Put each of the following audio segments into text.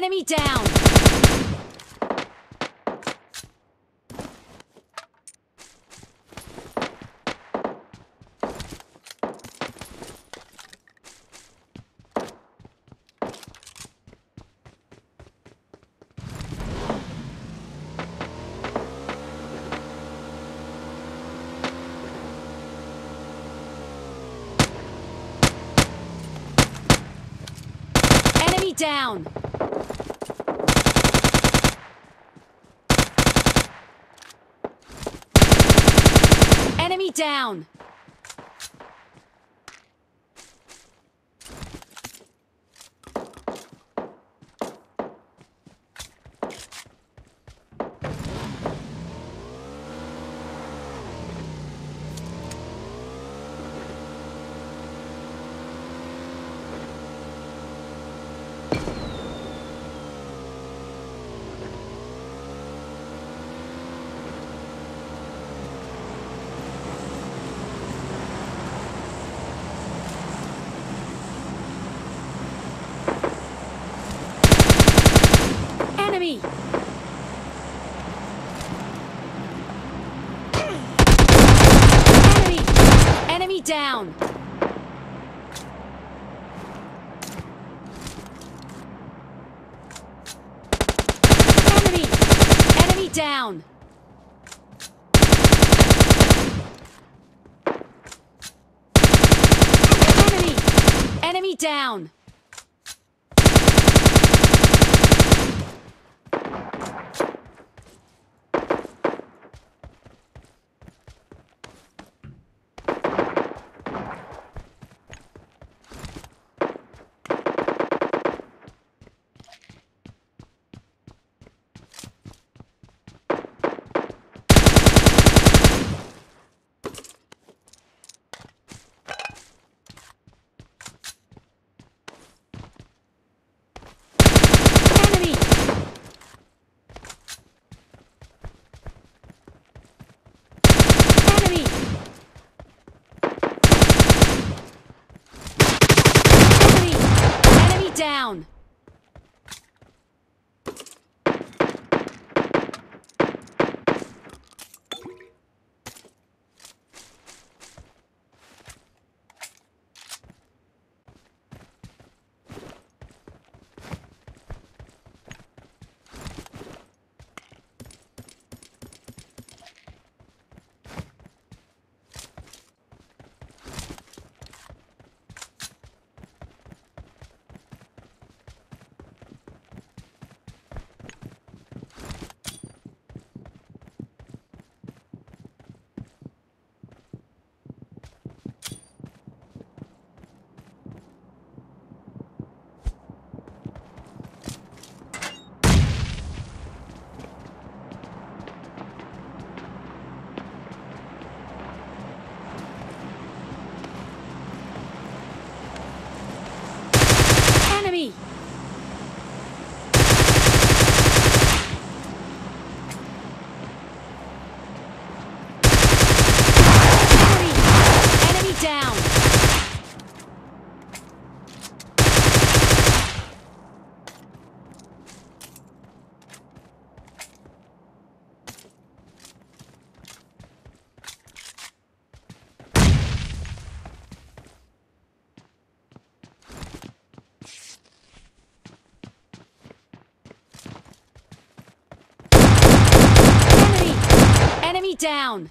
Enemy down! Down! Enemy down! Enemy! Enemy! Enemy down! Enemy! Enemy down! Enemy! Enemy down! Down!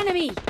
Enemy!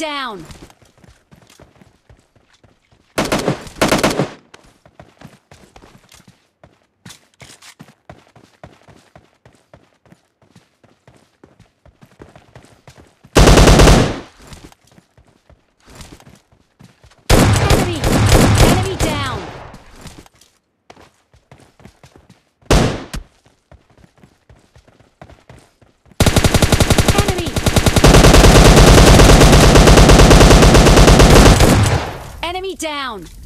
Down! Enemy! Enemy down! Enemy! Enemy down!